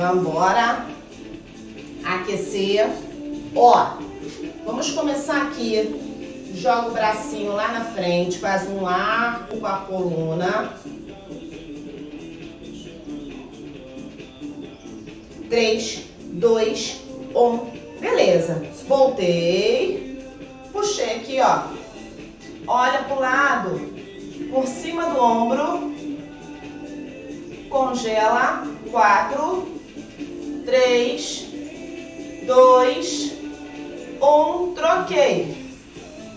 Vamos embora. Aquecer. Ó, vamos começar aqui. Joga o bracinho lá na frente, faz um arco com a coluna. Três, dois, um. Beleza. Voltei. Puxei aqui, ó. Olha pro lado. Por cima do ombro. Congela. Quatro, três, dois, um. Troquei.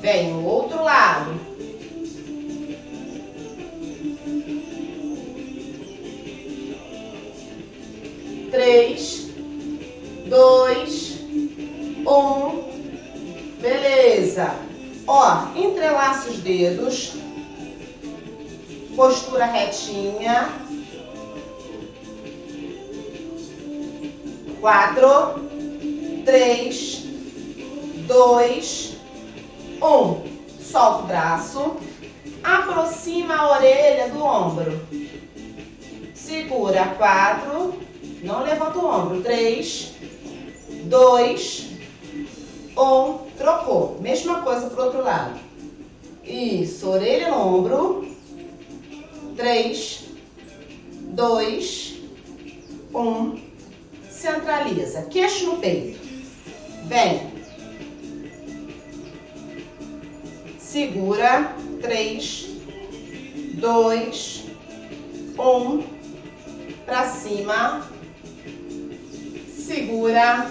Vem o outro lado. Três, dois, um. Beleza. Ó, entrelaça os dedos. Postura retinha. Quatro, três, dois, um. Solta o braço. Aproxima a orelha do ombro. Segura. Quatro. Não levanta o ombro. Três, dois, um. Trocou. Mesma coisa pro outro lado. Isso. Orelha no ombro. Três, dois, um. Centraliza. Queixo no peito. Vem. Segura. Três, dois, um. Pra cima. Segura.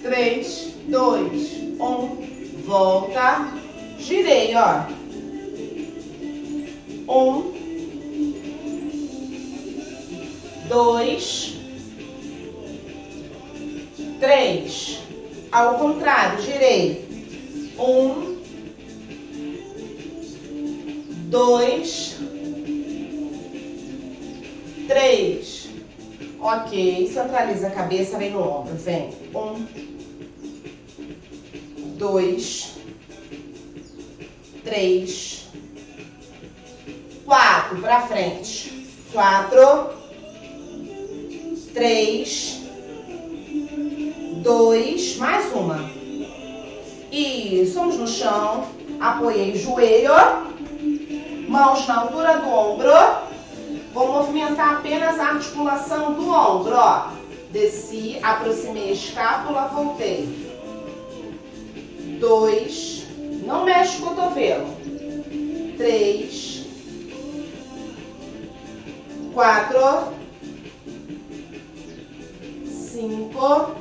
Três, dois, um. Volta. Girei, ó. Um. Dois. Três. Ao contrário, girei. Um. Dois. Três. Ok. Centraliza a cabeça, vem no ombro. Vem. Um. Dois. Três. Quatro. Pra frente. Quatro. Três. Dois. Mais uma. E somos no chão. Apoiei o joelho. Mãos na altura do ombro. Vou movimentar apenas a articulação do ombro, ó. Desci, aproximei a escápula, voltei. Dois. Não mexe o cotovelo. Três. Quatro. Cinco.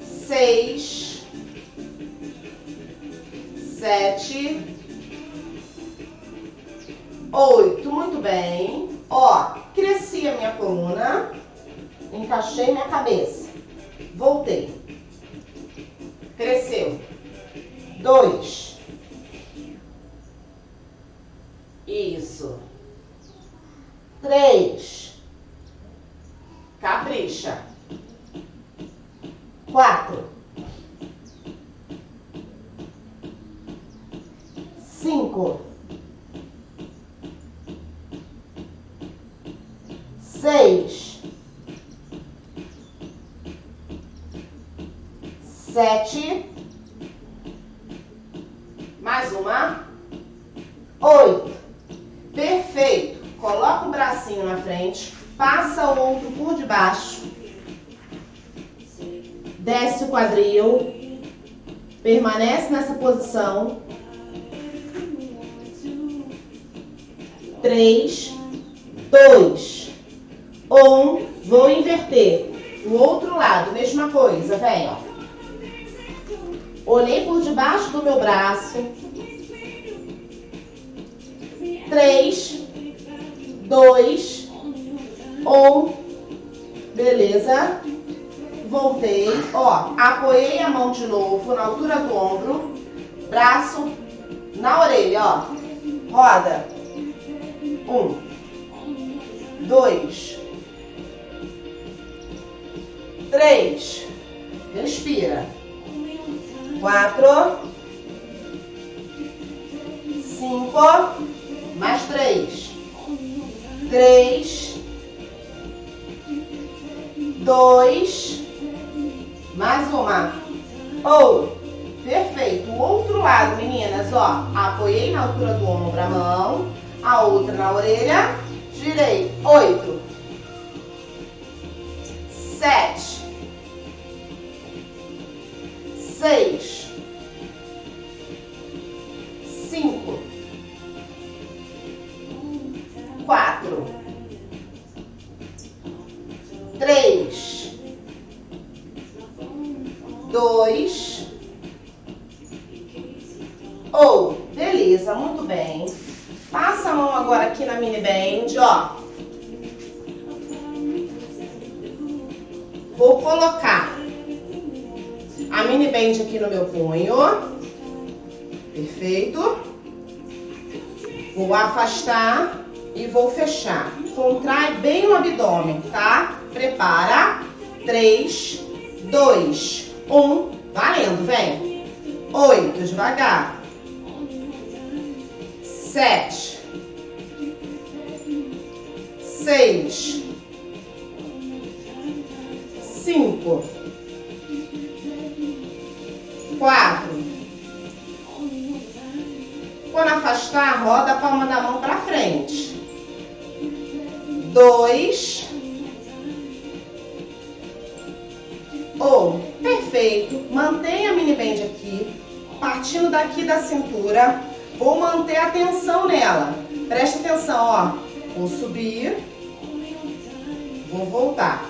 Seis. Sete. Oito. Muito bem. Ó, cresci a minha coluna. Encaixei minha cabeça. Voltei. Cresceu. Dois. Isso. Três. Capricha. Quatro. Cinco. Seis. Sete. Mais uma. Oito. Perfeito. Coloca o bracinho na frente. Passa o outro por debaixo. Desce o quadril. Permanece nessa posição. Três, dois, um. Vou inverter. O outro lado, mesma coisa. Vem, ó. Olhei por debaixo do meu braço. Três, dois, um. Beleza. Voltei. Ó, apoiei a mão de novo na altura do ombro. Braço na orelha, ó. Roda. Um. Dois. Três. Respira. Quatro. Cinco. Mais três. três, dois, mais uma. Ou, perfeito. O outro lado, meninas, ó. Apoiei na altura do ombro a mão, a outra na orelha, girei. Oito, sete, seis, afastar, roda a palma da mão para frente. Dois. Um. Perfeito. Mantenha a mini band aqui, partindo daqui da cintura. Vou manter a tensão nela. Presta atenção, ó. Vou subir. Vou voltar.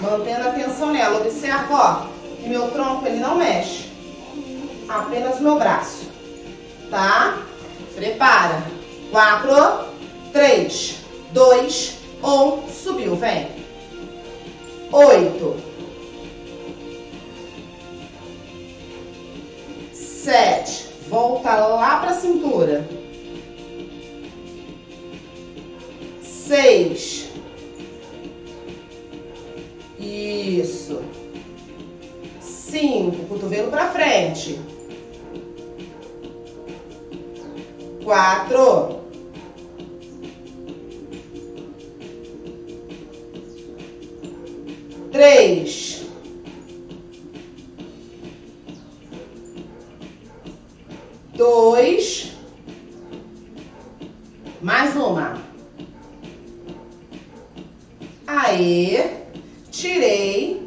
Mantendo a tensão nela. Observa, ó, que meu tronco ele não mexe. Apenas o meu braço. Tá? Prepara. Quatro, três, dois, um. Subiu, vem. Oito. Sete. Volta lá pra cintura. Seis. Isso. Cinco. Cotovelo pra frente. Quatro. Três. Dois. Mais uma. Aí. Tirei.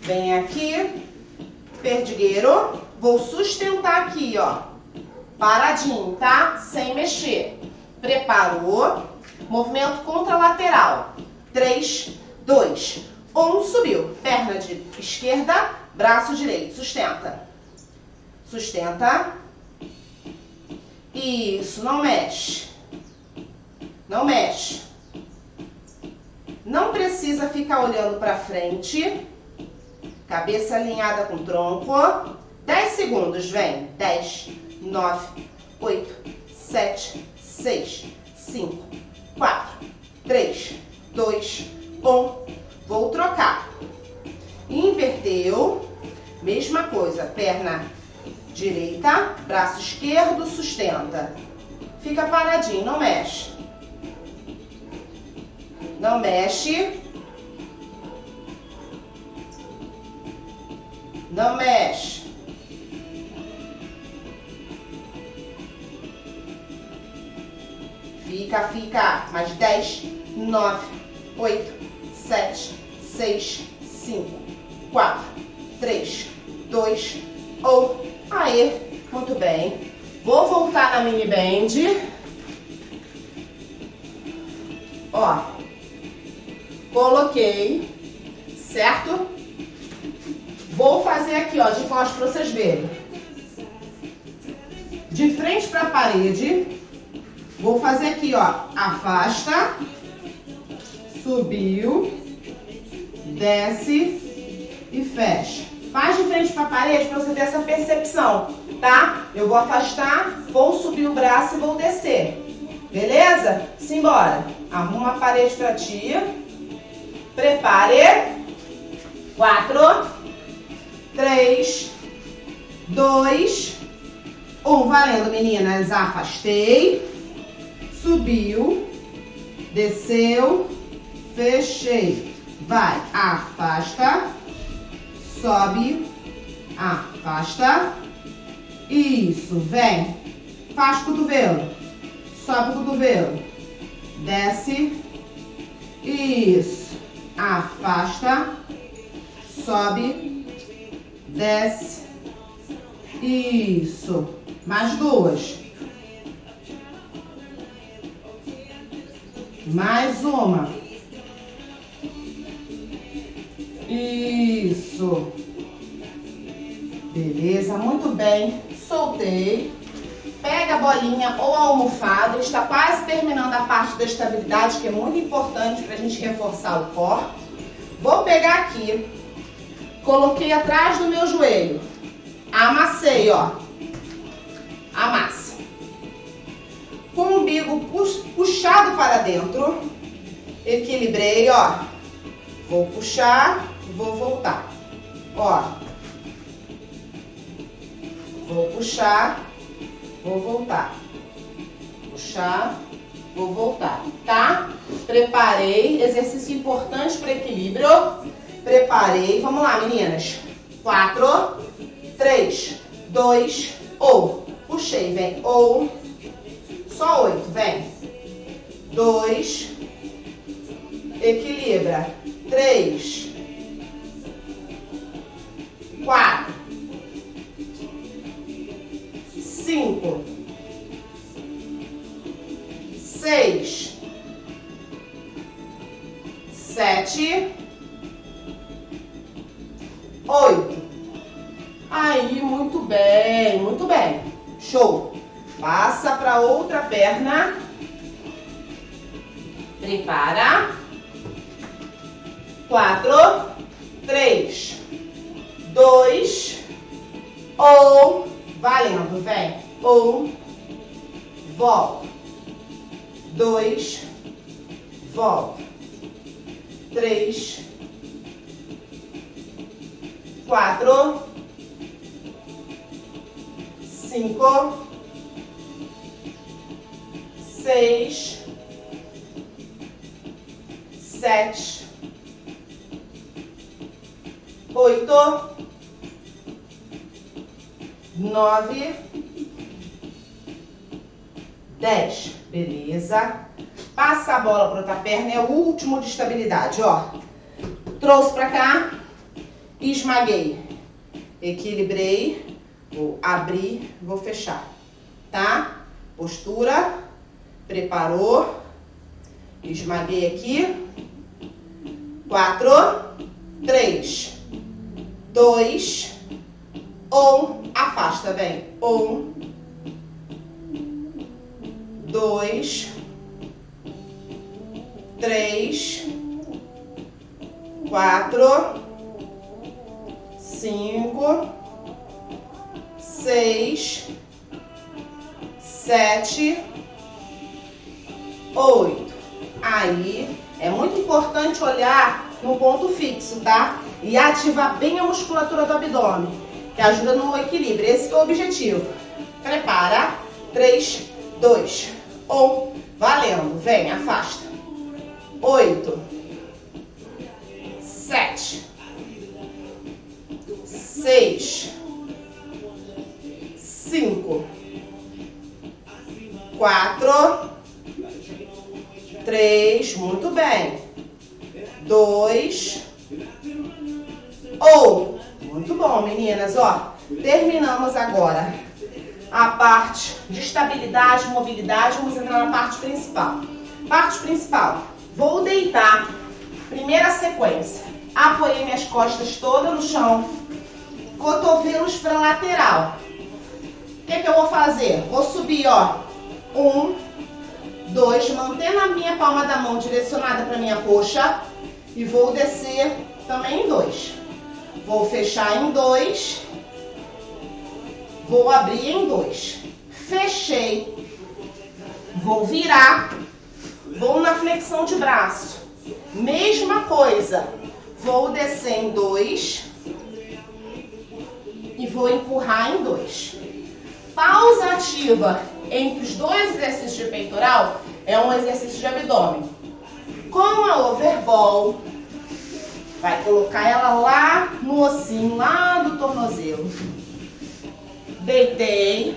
Vem aqui. Perdigueiro. Vou sustentar aqui, ó. Paradinho, tá? Sem mexer. Preparou. Movimento contralateral. Três, dois, um. Subiu. Perna de esquerda, braço direito. Sustenta. Sustenta. Isso, não mexe. Não mexe. Não precisa ficar olhando pra frente. Cabeça alinhada com o tronco. 10 segundos, vem. 10, 9, 8, 7, 6, 5, 4, 3, 2, 1. Vou trocar. Inverteu. Mesma coisa. Perna direita, braço esquerdo, sustenta. Fica paradinho, não mexe. Não mexe. Não mexe. Fica, fica. Mais 10, 9, 8, 7, 6, 5, 4, 3, 2, 1. Aí, muito bem. Vou voltar na mini band. Ó. Coloquei. Certo? Vou fazer aqui, ó, de costas para vocês verem. De frente para a parede. Vou fazer aqui, ó. Afasta. Subiu. Desce. E fecha. Faz de frente para a parede para você ter essa percepção, tá? Eu vou afastar, vou subir o braço e vou descer. Beleza? Simbora. Arruma a parede para ti. Prepare. Quatro. Três. Dois. Um. Valendo, meninas. Afastei. Subiu. Desceu, fechei. Vai, afasta, sobe, afasta. Isso, vem. Faz o cotovelo. Sobe o cotovelo. Desce. Isso. Afasta. Sobe. Desce. Isso. Mais duas. Mais uma. Isso. Beleza, muito bem. Soltei. Pega a bolinha ou a almofada. Está quase terminando a parte da estabilidade, que é muito importante para a gente reforçar o corpo. Vou pegar aqui. Coloquei atrás do meu joelho. Amassei, ó. Amassa com o umbigo puxado para dentro. Equilibrei, ó. Vou puxar, vou voltar. Ó. Vou puxar, vou voltar. Puxar, vou voltar, tá? Preparei, exercício importante para equilíbrio. Preparei, vamos lá, meninas. Quatro, três, dois, ou. Puxei, vem, ou só oito, vem. Dois. Equilibra. Três. Quatro. Cinco. Seis. Sete. Oito. Aí, muito bem, muito bem. Show. Passa para outra perna. Prepara. Quatro, três, dois, ou, valendo, vem, um, volta, dois, volta, três, quatro, cinco, seis, sete, oito, nove, dez. Beleza? Passa a bola para outra perna, é o último de estabilidade, ó. Trouxe para cá, esmaguei, equilibrei, vou abrir, vou fechar, tá? Postura Preparou. Esmaguei aqui. Quatro, três, dois, um. Afasta, vem. Um, dois, três, quatro, cinco, seis, sete oito. Aí é muito importante olhar no ponto fixo, tá? E ativar bem a musculatura do abdômen, que ajuda no equilíbrio. Esse é o objetivo. Prepara. Três, dois, um. Valendo. Vem, afasta. Oito. Sete. Seis. Cinco. Quatro Três, muito bem. Dois. Ou. Muito bom, meninas, ó. Terminamos agora a parte de estabilidade, mobilidade. Vamos entrar na parte principal. Parte principal. Vou deitar. Primeira sequência. Apoiei minhas costas todas no chão. Cotovelos para lateral. O que, que eu vou fazer? Vou subir, ó. Um, dois, mantendo a minha palma da mão direcionada para minha coxa e vou descer também em dois. Vou fechar em dois, vou abrir em dois. Fechei, vou virar, vou na flexão de braço. Mesma coisa, vou descer em dois e vou empurrar em dois. Pausa ativa entre os dois exercícios de peitoral é um exercício de abdômen. Com a overball, vai colocar ela lá no ossinho, lá do tornozelo. Deitei.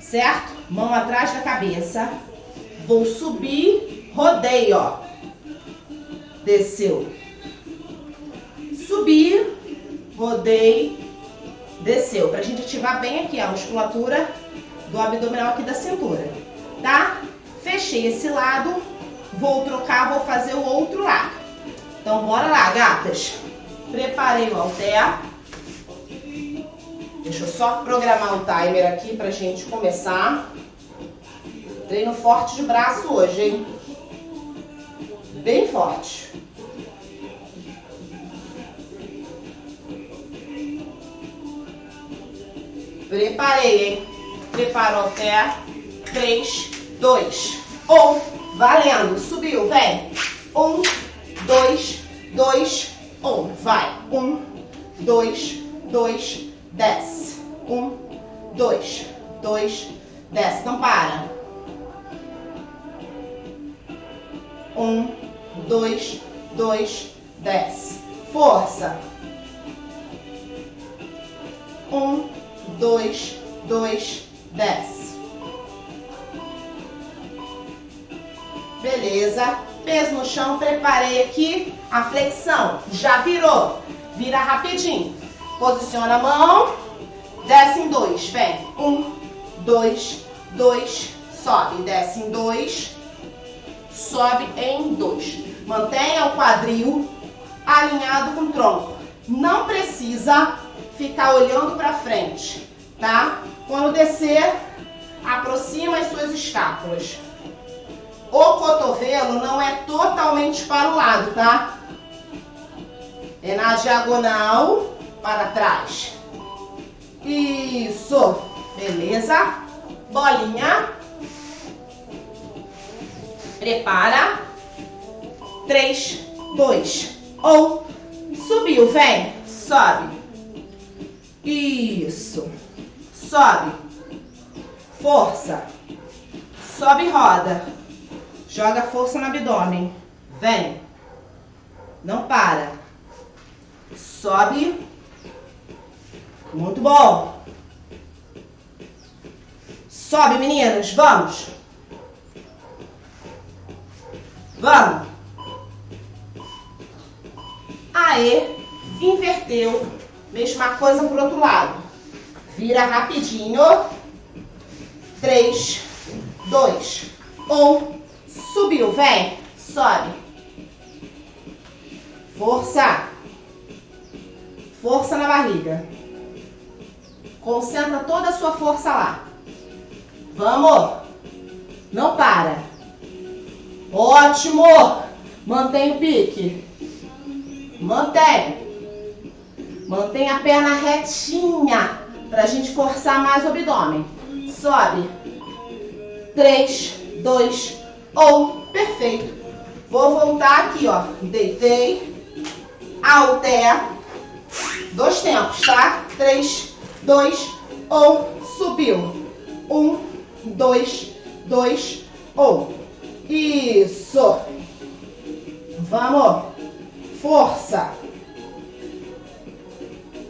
Certo? Mão atrás da cabeça. Vou subir, rodei, ó. Desceu. Subi, rodei, desceu. Pra gente ativar bem aqui a musculatura do abdominal aqui da cintura, tá? Fechei esse lado, vou trocar, vou fazer o outro lado. Então, bora lá, gatas. Preparei o halter. Deixa eu só programar o timer aqui pra gente começar. Treino forte de braço hoje, hein? Bem forte. Preparei, hein? Prepara o pé. 3, 2, 1. Valendo. Subiu, vem. 1, 2, 2, 1. Vai. 1, 2, 2, desce. 1, 2, 2, desce. Não para. 1, 2, 2, desce. Força. 1, 2, 2, desce. Beleza. Peso no chão, preparei aqui a flexão. Já virou. Vira rapidinho. Posiciona a mão. Desce em dois. Vem. Um, dois, dois. Sobe. Desce em dois. Sobe em dois. Mantenha o quadril alinhado com o tronco. Não precisa ficar olhando para frente, tá? Quando descer, aproxima as suas escápulas. O cotovelo não é totalmente para o lado, tá? É na diagonal para trás. Isso. Beleza? Bolinha. Prepara. Três, dois, um. Subiu, vem. Sobe. Isso. Sobe. Força. Sobe e roda. Joga força no abdômen. Vem. Não para. Sobe. Muito bom. Sobe, meninas. Vamos. Vamos. Aê. Inverteu. Mesma coisa pro outro lado. Vira rapidinho. Três, dois, um. Subiu, vem. Sobe. Força. Força na barriga. Concentra toda a sua força lá. Vamos. Não para. Ótimo. Mantém o pique. Mantém. Mantém a perna retinha para a gente forçar mais o abdômen. Sobe. Três, dois, um. Perfeito. Vou voltar aqui, ó. Deitei. Alter. Dois tempos, tá? Três, dois, um. Subiu. Um, dois, dois, um. Isso. Vamos. Força.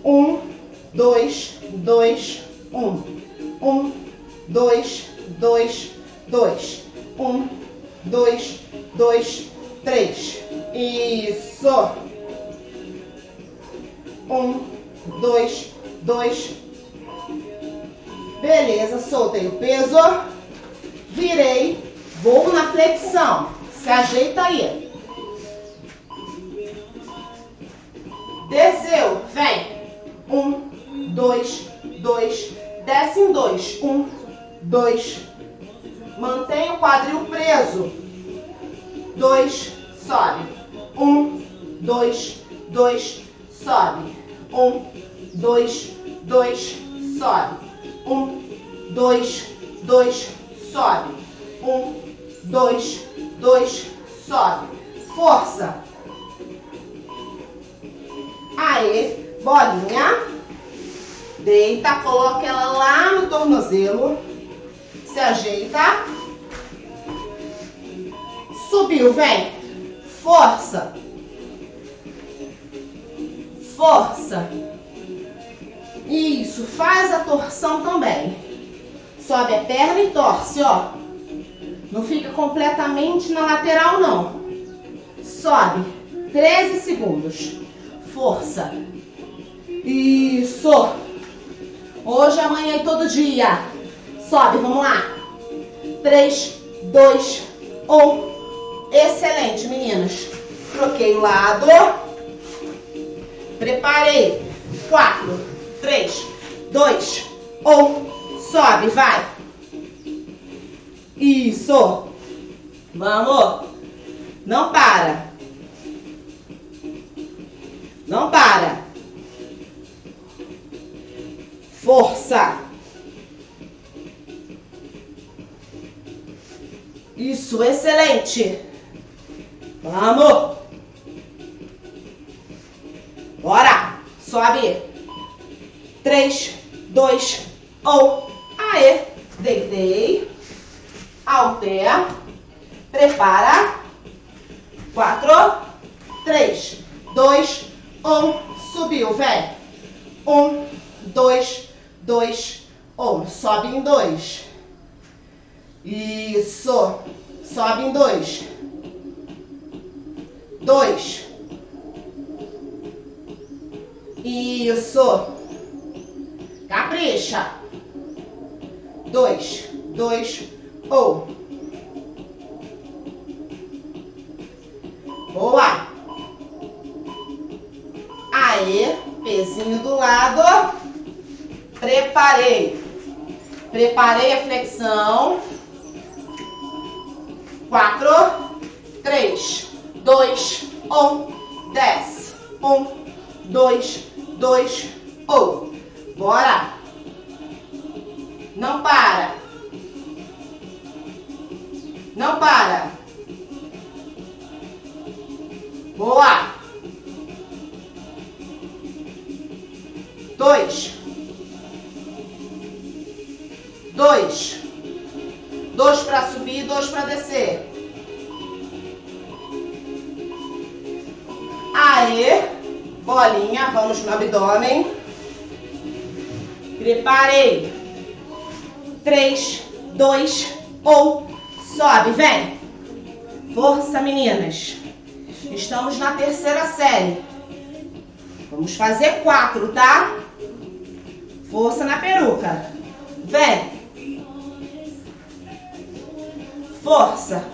Um, dois, dois, um. Um, dois, dois, dois. Um, dois, dois, três. Isso. Um, dois, dois. Beleza, soltei o peso. Virei. Vou na flexão. Se ajeita aí. Desceu. Vem. Um, dois, dois. Desce em dois. Um, dois. Mantém o quadril preso. Dois, sobe. Um, dois, dois, sobe. Um, dois, dois, sobe. Um, dois, dois, sobe. Um, dois, dois, sobe. Força. Aê. Bolinha. Deita, coloca ela lá no tornozelo. Se ajeita. Subiu, vem. Força. Força. Isso, faz a torção também. Sobe a perna e torce, ó. Não fica completamente na lateral, não. Sobe. 13 segundos. Força. Isso. Hoje, amanhã e todo dia. Sobe, vamos lá. 3, 2, 1. Excelente, meninas. Troquei o lado. Preparei. 4, 3, 2, 1. Sobe, vai. Isso. Vamos. Não para. Não para. Força. Isso, excelente. Vamos. Bora. Sobe. Três, dois, um. Aê. Deitei. Alter. Prepara. Quatro, três, dois, um. Subiu, vem. Um, dois, dois, um. Sobe em dois. Isso. Sobe em dois. Dois. Isso. Capricha. Dois. Dois. Um. Boa. Aí, pezinho do lado. Preparei. Preparei a flexão. Quatro, três, dois, um, desce. Um, dois, dois, um. Bora. Não para. Não para. Boa. Dois. Dois. Dois para subir, dois para descer. Aê. Bolinha, vamos no abdômen. Preparei. Três, dois, um. Sobe, vem. Força, meninas. Estamos na terceira série. Vamos fazer quatro, tá? Força na peruca. Vem. Força.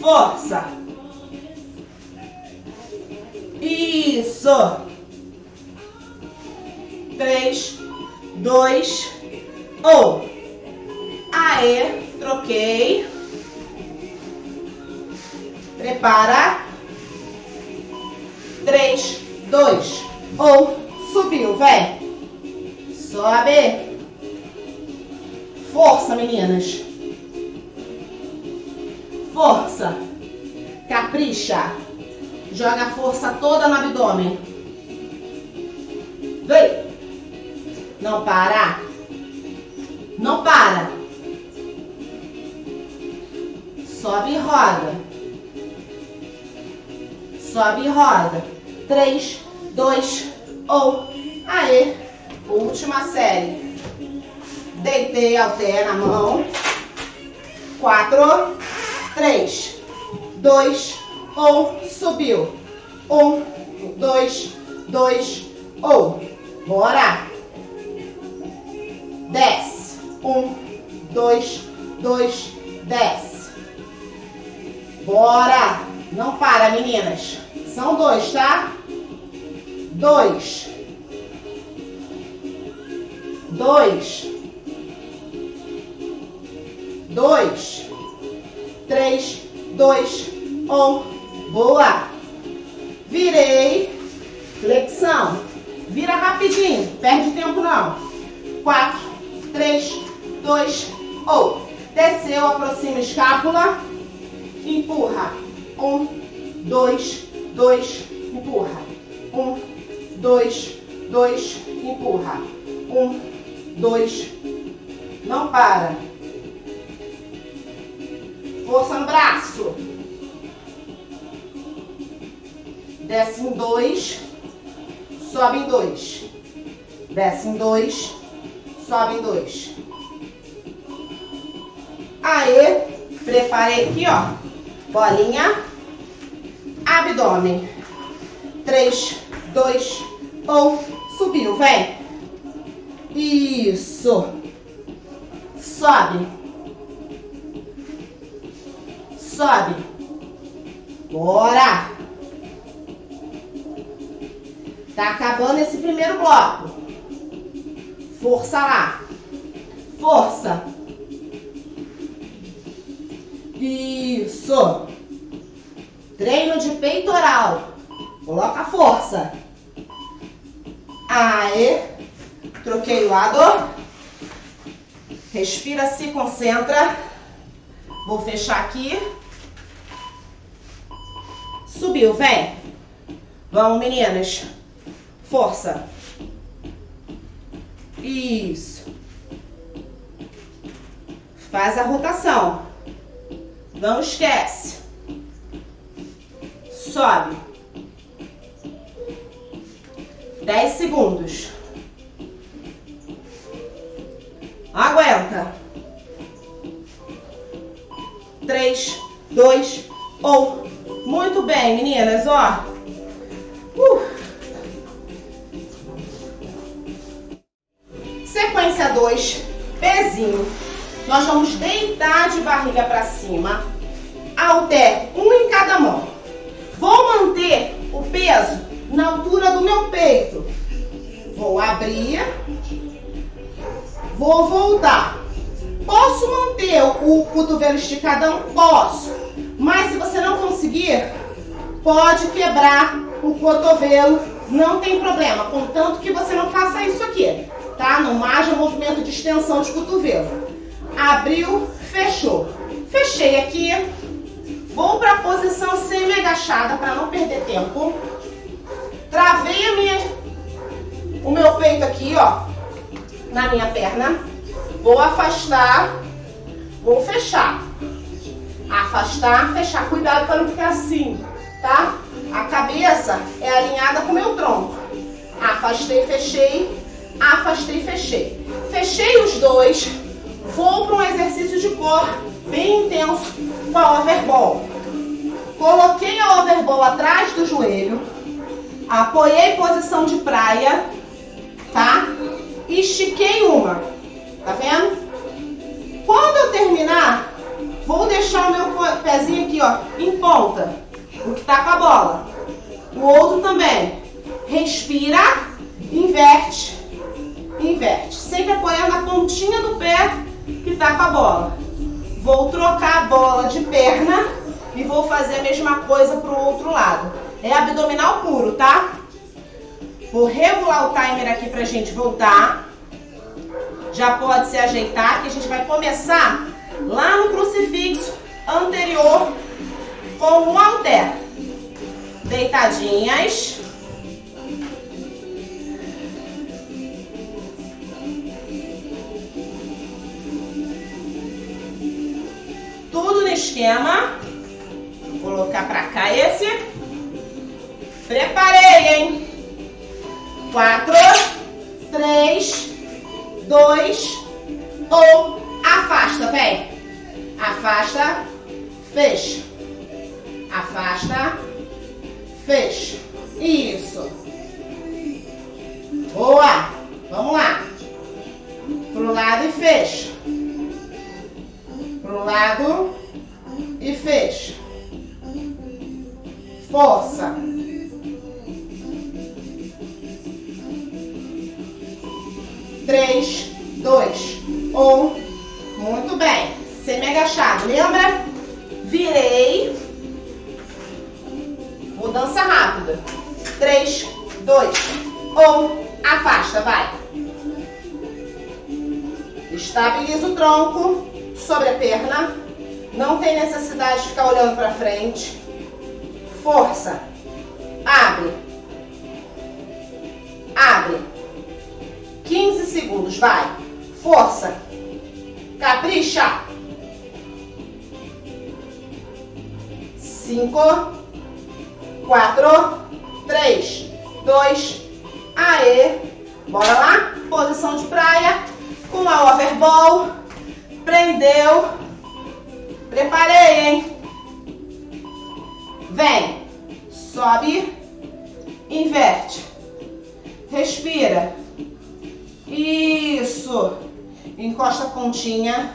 Força. Isso. Três, dois, um. Aê, troquei. Prepara. Três, dois, um. Subiu, vem. Sobe. Força, meninas. Força. Capricha. Joga a força toda no abdômen. Vem. Não para. Não para. Sobe e roda. Sobe e roda. Três, dois, um. Aê. Última série. Deitei, alter na mão. Quatro, três, dois, um. Subiu. Um, dois, dois, um. Bora. Desce. Um, dois, dois, desce. Bora. Não para, meninas. São dois, tá? Dois. Dois dois, três, dois, um. Boa. Virei. Flexão. Vira rapidinho. Perde tempo não. Quatro, três, dois, um. Desceu, aproxima escápula. Empurra. Um, dois, dois, empurra. Um, dois, dois, empurra. Um, dois, não para. Força no braço. Desce em dois. Sobe em dois. Desce em dois. Sobe em dois. Aê. Preparei aqui, ó. Bolinha. Abdômen. Três, dois, um. Subiu, vem. Isso. Sobe. Sobe. Bora. Tá acabando esse primeiro bloco. Força lá. Força. Isso. Treino de peitoral. Coloca força. Aê. Troquei o lado. Respira, se concentra. Vou fechar aqui. Subiu, vem. Vamos, meninas. Força. Isso. Faz a rotação. Não esquece. Sobe. 10 segundos. Aguenta. 3, 2, 1. Muito bem, meninas, ó. Uh. Sequência 2, pezinho. Nós vamos deitar de barriga para cima. Halter, um em cada mão. Vou manter o peso na altura do meu peito. Vou abrir. Vou voltar. Posso manter o cotovelo esticadão? Posso. Mas se você não conseguir, pode quebrar o cotovelo. Não tem problema, contanto que você não faça isso aqui, tá? Não haja movimento de extensão de cotovelo. Abriu, fechou. Fechei aqui. Vou para a posição semi-agachada para não perder tempo. Travei minha, o meu peito aqui, ó, na minha perna. Vou afastar, vou fechar. Afastar, fechar. Cuidado para não ficar assim, tá? A cabeça é alinhada com o meu tronco. Afastei, fechei, afastei, fechei. Fechei os dois, vou para um exercício de cor bem intenso com a overball. Coloquei a overball atrás do joelho, apoiei posição de praia, tá? Estiquei uma, tá vendo? Quando eu terminar, vou deixar o meu pezinho aqui, ó, em ponta, o que tá com a bola. O outro também. Respira, inverte, inverte. Sempre apoiando a pontinha do pé que tá com a bola. Vou trocar a bola de perna e vou fazer a mesma coisa pro outro lado. É abdominal puro, tá? Vou regular o timer aqui pra gente voltar. Já pode se ajeitar, que a gente vai começar lá no crucifixo anterior com o halter. Deitadinhas. Tudo no esquema. Vou colocar pra cá esse. Preparei, hein? Quatro, três, dois, um. Afasta, vem. Afasta, fecha. Afasta, fecha. Isso. Boa. Vamos lá. Pro lado e fecha. Pro lado e fecha. Força. Três, dois, um. Muito bem. Semi-agachado. Lembra? Virei. Mudança rápida. Três, dois, um. Afasta, vai. Estabiliza o tronco sobre a perna. Não tem necessidade de ficar olhando para frente. Força. Abre. Abre. 15 segundos, vai. Força. Capricha. Cinco, quatro, três, dois, aê. Bora lá? Posição de praia com a overball. Prendeu. Preparei, hein? Vem. Sobe. Inverte. Respira. Isso. Encosta a pontinha.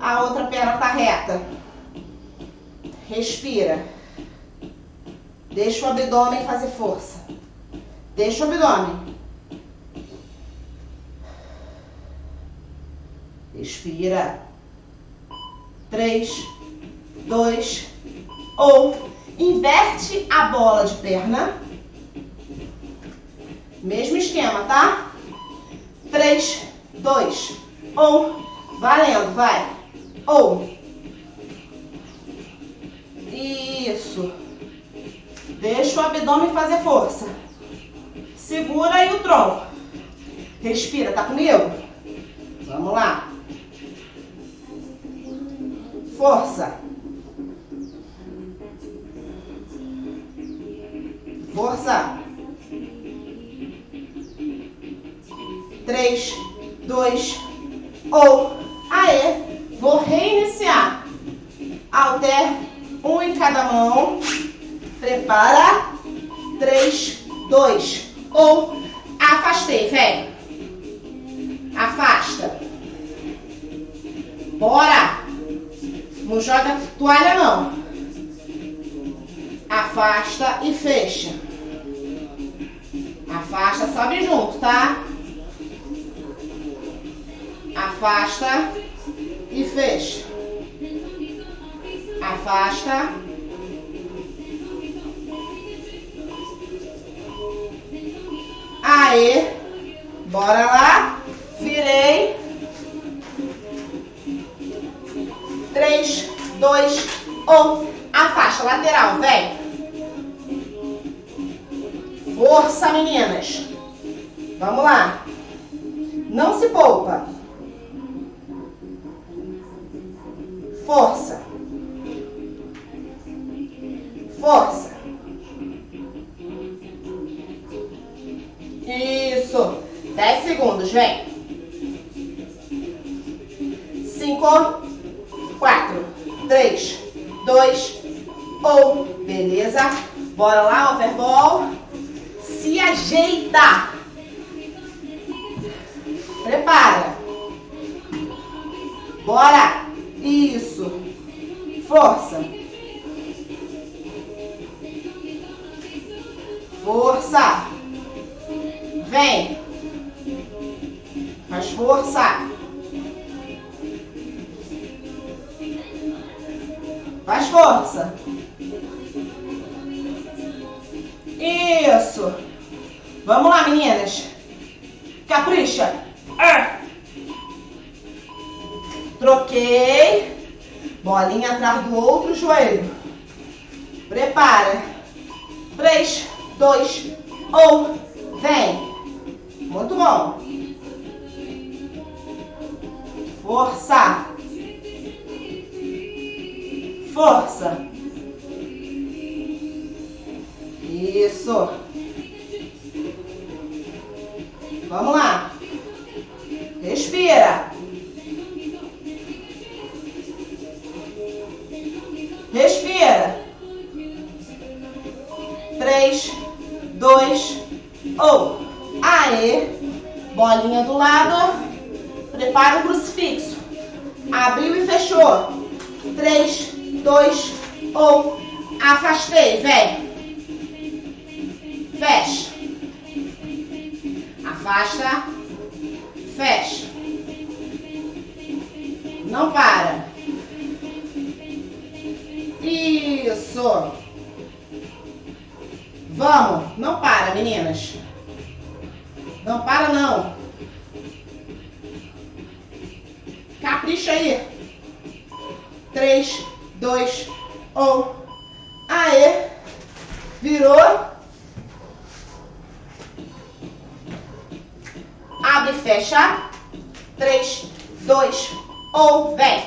A outra perna tá reta. Respira. Deixa o abdômen fazer força. Deixa o abdômen. Respira. Três, dois, ou inverte a bola de perna. Mesmo esquema, tá? Três, dois, um. Valendo, vai. Ou. Isso. Deixa o abdômen fazer força. Segura aí o tronco. Respira, tá comigo? Vamos lá. Força. Força. Três, dois, ou. Aê. Vou reiniciar. Alter, um em cada mão. Prepara. Três, dois, ou. Afastei, vem. Afasta. Bora. Não joga toalha, não. Afasta e fecha. Afasta, sobe junto, tá? Afasta e fecha. Afasta. Aê. Bora lá. Virei. Três, dois, um. Afasta, lateral, vem. Força, meninas. Vamos lá. Não se poupa. Joelho. Prepara. Três, dois, um. Vem. Muito bom. Força. Força. Isso. Vamos lá. Respira. Respira. Três, dois, um. Aê. Bolinha do lado. Prepara o crucifixo. Abriu e fechou. Três, dois, um. Afastei. Vem. Fecha. Afasta. Fecha. Não para. Isso. Vamos. Não para, meninas. Não para, não. Capricha aí. Três, dois, um. Aê. Virou. Abre e fecha. Três, dois, um. Vem.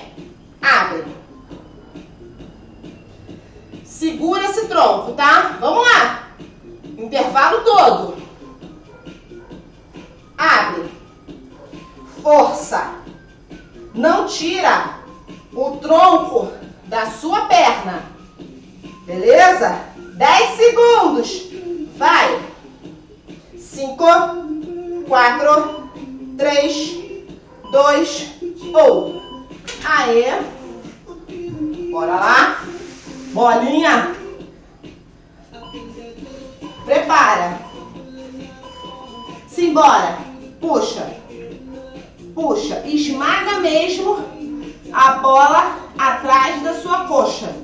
Abre. Tronco, tá? Vamos lá. Intervalo todo. Abre. Força. Não tira o tronco da sua perna. Beleza? 10 segundos. Vai. 5, 4, 3, 2, 1. Aê. Bora lá. Bolinha. Prepara. Simbora. Puxa. Puxa. Esmaga mesmo a bola atrás da sua coxa.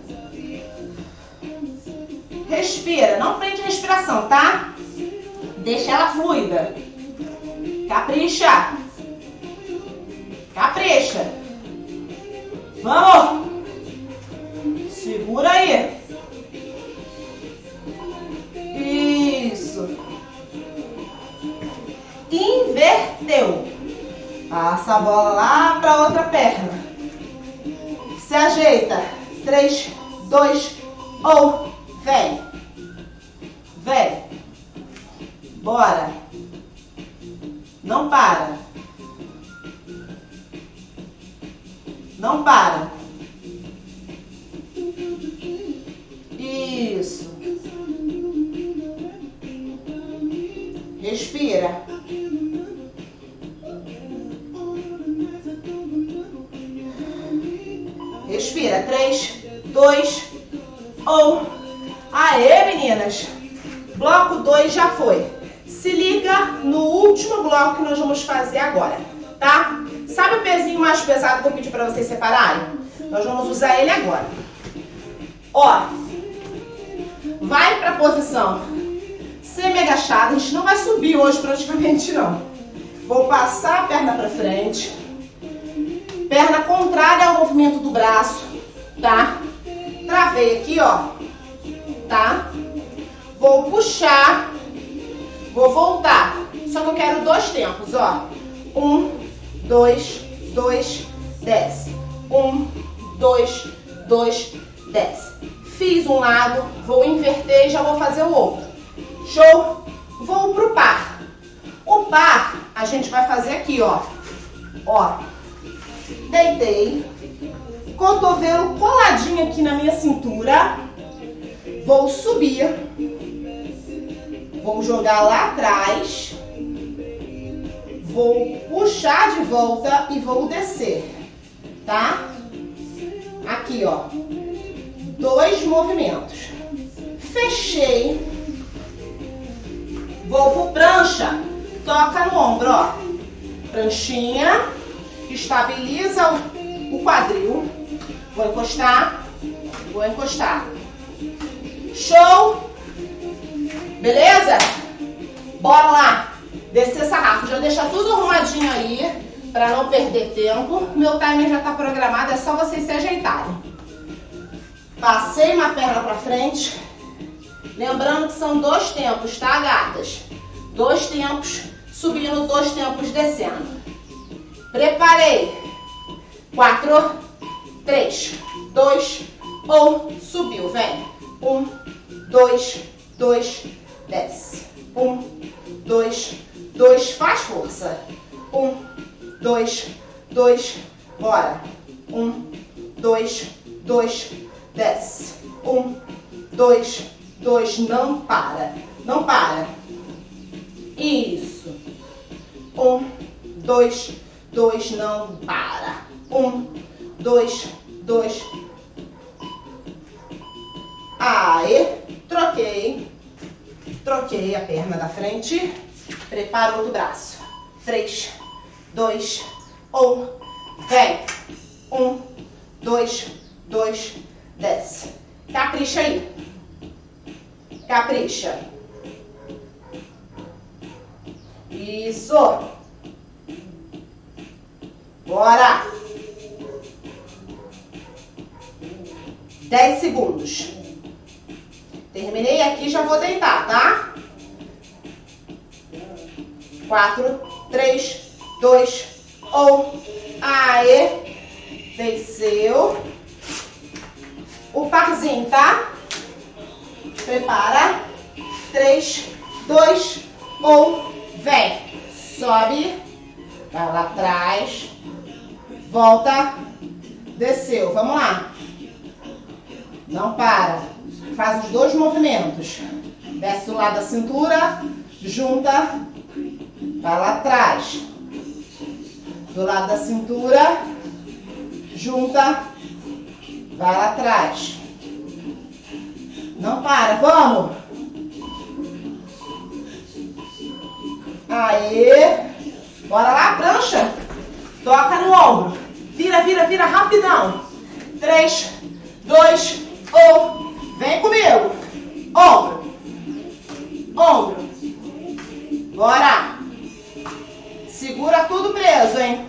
Respira. Não prende a respiração, tá? Deixa ela fluida. Capricha. Capricha. Vamos. Segura aí. Isso. Inverteu. Passa a bola lá para outra perna. Se ajeita. Três, dois, um. Vem. Vem. Bora. Não para. Não para. Isso. Respira. Respira. Três, dois, um. Aê, meninas. Bloco 2 já foi. Se liga no último bloco que nós vamos fazer agora, tá? Sabe o pezinho mais pesado que eu pedi pra vocês separarem? Nós vamos usar ele agora. Ó, vai pra posição semi-agachada. A gente não vai subir hoje praticamente, não. Vou passar a perna pra frente. Perna contrária ao movimento do braço, tá? Travei aqui, ó. Tá? Vou puxar. Vou voltar. Só que eu quero dois tempos, ó. Um, dois, dois, desce. Um, dois, dois, desce. Fiz um lado, vou inverter e já vou fazer o outro. Show? Vou pro par. O par, a gente vai fazer aqui, ó. Ó. Deitei. Cotovelo coladinho aqui na minha cintura. Vou subir. Vou jogar lá atrás. Vou puxar de volta e vou descer. Tá? Aqui, ó. Dois movimentos. Fechei. Vou pro prancha. Toca no ombro, ó. Pranchinha. Estabiliza o quadril. Vou encostar. Vou encostar. Show? Beleza? Bora lá. Descer sarrafo. Já deixa tudo arrumadinho aí. Pra não perder tempo. Meu timer já tá programado. É só vocês se ajeitarem. Passei uma perna pra frente. Lembrando que são dois tempos, tá, gatas? Dois tempos subindo, dois tempos descendo. Preparei. Quatro, três, dois, um. Subiu, vem. Um, dois, dois, desce. Um, dois, dois, faz força. Um, dois, dois, bora. Um, dois, dois, desce. Um, dois, dois, não para. Não para. Isso. Um, dois, dois, não para. Um, dois, dois. Aê. Troquei. Troquei a perna da frente. Prepara o outro braço. Três, dois, um. Vem. Um, dois, dois, desce. Capricha aí. Capricha. Isso. Bora. Dez segundos. Terminei aqui, já vou deitar, tá? Quatro, três, dois, um. Aê. Desceu. O parzinho, tá? Prepara. Três, dois, um. Vem. Sobe. Vai lá atrás. Volta. Desceu. Vamos lá. Não para. Faz os dois movimentos. Desce do lado da cintura. Junta. Vai lá atrás. Do lado da cintura. Junta. Vai lá atrás. Não para. Vamos. Aê. Bora lá, prancha. Toca no ombro. Vira, vira, vira rapidão. Três, dois, um. Vem comigo. Ombro. Ombro. Bora. Segura tudo preso, hein?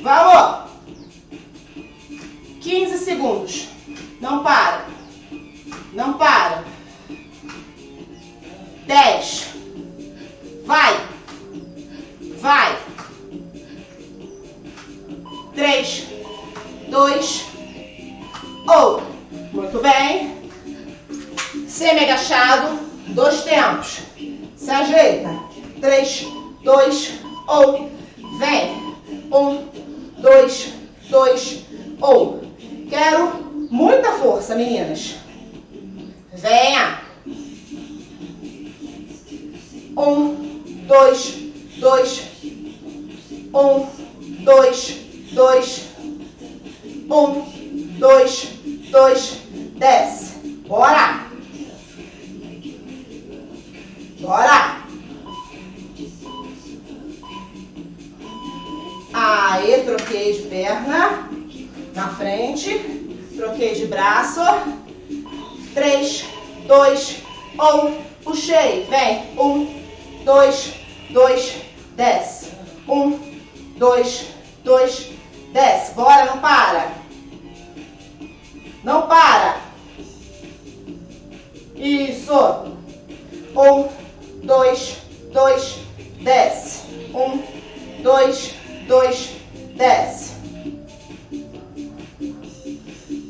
Vamos. 15 segundos. Não para. Não para. 10. Vai. Vai. 3, 2, 1. Muito bem. Semi-agachado. Dois tempos. Se ajeita. 3, 2, 1. Vem. 1, 2, 2, 1. Quero muita força, meninas. Venha. Um, dois, dois, um, dois, dois, um, dois, dois, desce. Bora! Bora! Aí, troquei de perna na frente, troquei de braço. Três, dois, um, puxei, vem, um, dois, dois, desce. Um, dois, dois, desce. Bora, não para. Não para. Isso. Um, dois, dois, desce. Um, dois, dois, desce.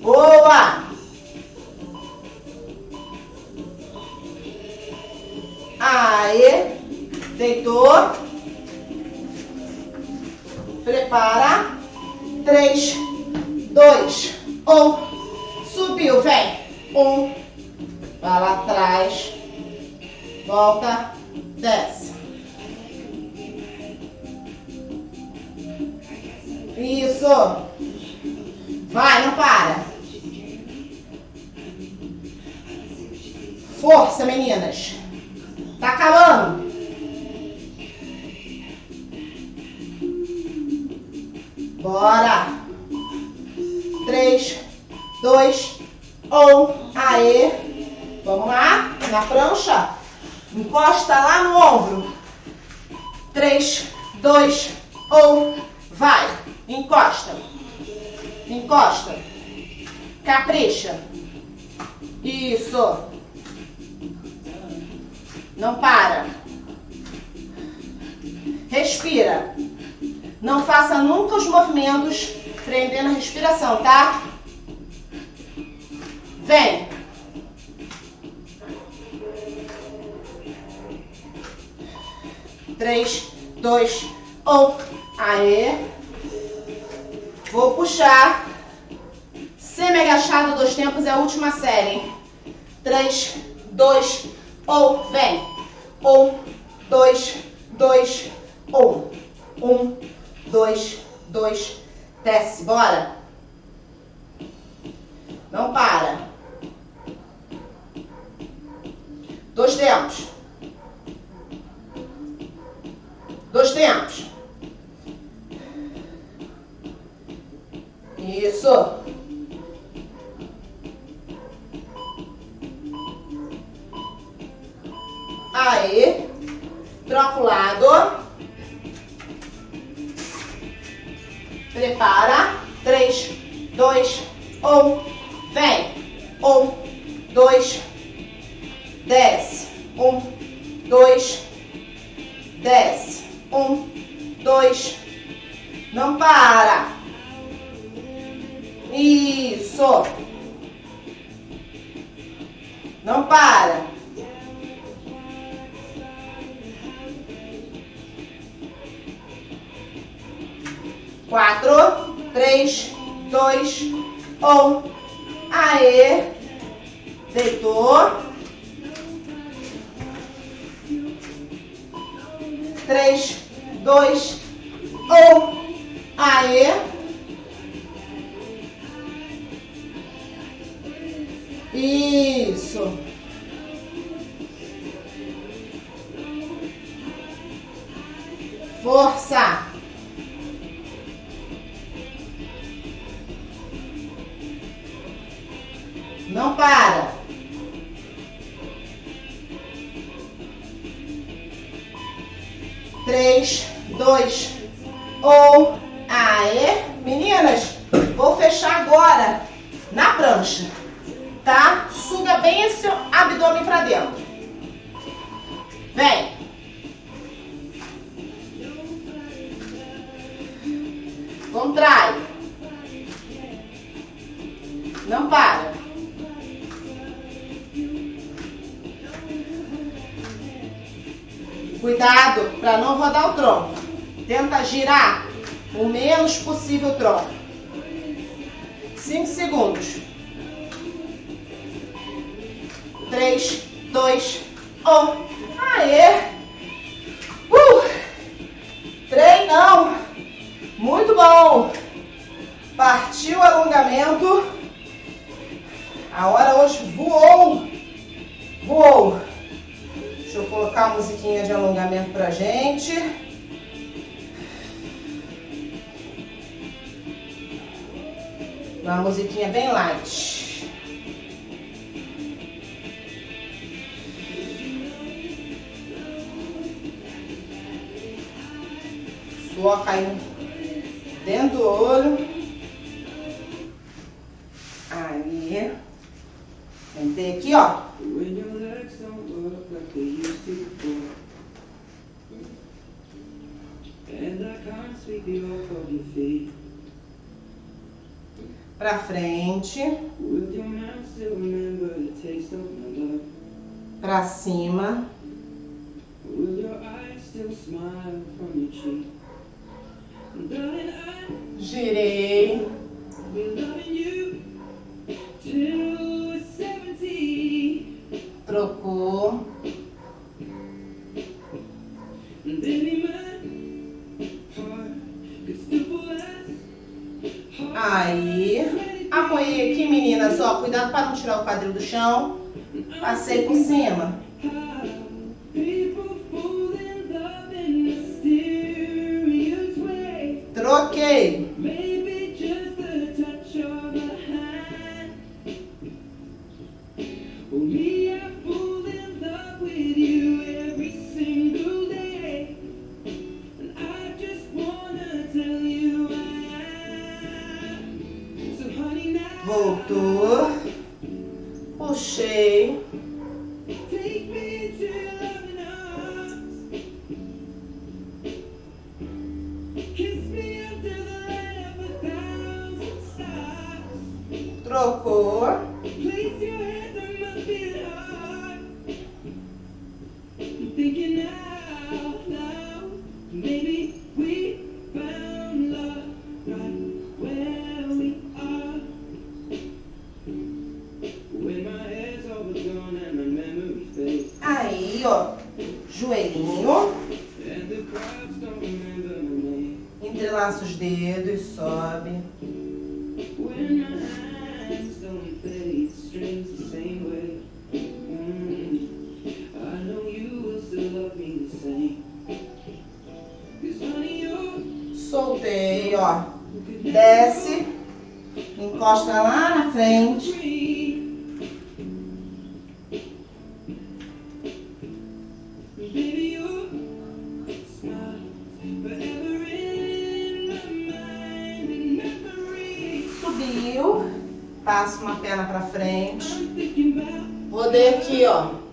Boa! Aê! Deitou. Prepara. Três, dois, um. Subiu, vem. Um. Vai lá atrás. Volta. Desce. Isso. Vai, não para. Força, meninas. Tá calando. Bora. Três, dois, um. Aê. Vamos lá. Na prancha. Encosta lá no ombro. Três, dois, um. Vai. Encosta. Encosta. Capricha. Isso. Não para. Respira. Não faça nunca os movimentos prendendo a respiração, tá? Vem. Três, dois, um. Aê. Vou puxar. Semi-agachado, dois tempos, é a última série. Três, dois, um. Vem. Um, dois, dois, um. Um, dois, dois, desce. Bora. Não para. Dois tempos. Dois tempos. Isso. Aí. Troca o lado. Prepara. Três, dois, um. Vem. Um, dois, desce. Um, dois, desce. Um, dois, não para. Isso. Não para. Quatro, três, dois, um. Aê. Deitou. Três, dois, um. Aê. Isso. Força. Não para. Três, dois, um. Aê. Meninas, vou fechar agora na prancha, tá? Suga bem esse abdômen pra dentro. Vem. Contrai. Não para. Cuidado para não rodar o tronco. Tenta girar o menos possível o tronco. 5 segundos. 3, 2, 1. Aê! Uh! Treinão! Muito bom! Partiu o alongamento. A hora hoje voou. Voou. Colocar a musiquinha de alongamento pra gente. Uma musiquinha bem light. Suor caindo dentro do olho. Aí. Sentei aqui, ó. Smile from your cheek? Darling, I Girei. be loving you till we're 70 Trocou. Aí. Apoiei aqui, meninas. Ó, cuidado para não tirar o quadril do chão. Passei por cima. Encosta lá na frente. Subiu. Passa uma perna pra frente. Rodei aqui, ó.